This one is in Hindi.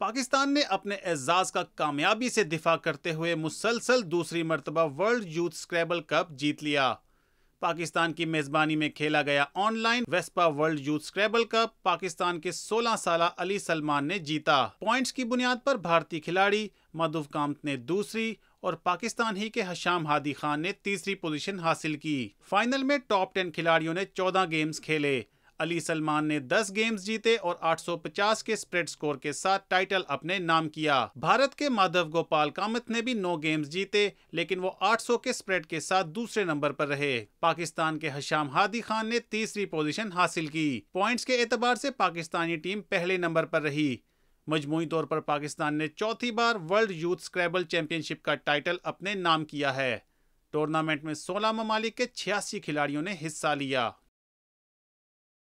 पाकिस्तान ने अपने एजाज का कामयाबी से दिफा करते हुए मुसलसल दूसरी मरतबा वर्ल्ड यूथ स्क्रैबल कप जीत लिया। पाकिस्तान की मेजबानी में खेला गया online Vespa world youth scrabble cup Pakistan के 16 साल अली सलमान ने जीता। पॉइंट्स की बुनियाद पर भारतीय खिलाड़ी मधुव कामत ने दूसरी और पाकिस्तान ही के हशाम हादी खान ने तीसरी पोजीशन हासिल की। फाइनल में टॉप टेन खिलाड़ियों ने 14 गेम्स खेले। अली सलमान ने 10 गेम्स जीते और 850 के स्प्रेड स्कोर के साथ टाइटल अपने नाम किया। भारत के माधव गोपाल कामत ने भी 9 गेम्स जीते, लेकिन वो 800 के स्प्रेड के साथ दूसरे नंबर पर रहे। पाकिस्तान के हशाम हादी खान ने तीसरी पोजीशन हासिल की। पॉइंट्स के एतबार से पाकिस्तानी टीम पहले नंबर पर रही। मजमू तौर पर पाकिस्तान ने चौथी बार वर्ल्ड यूथ स्क्रैबल चैंपियनशिप का टाइटल अपने नाम किया है। टूर्नामेंट में 16 ममालिक के छियासी खिलाड़ियों ने हिस्सा लिया।